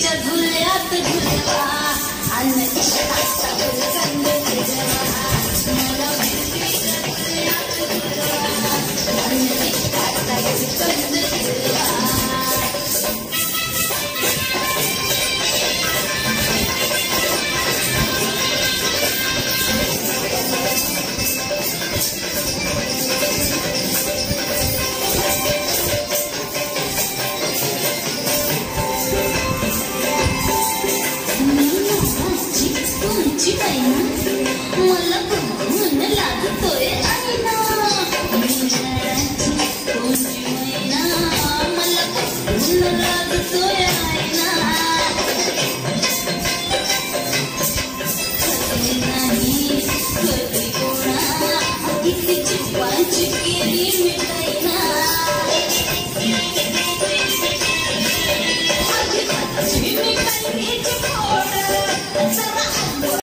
चघुल्या तुझवा अन्न It's just one chicken in my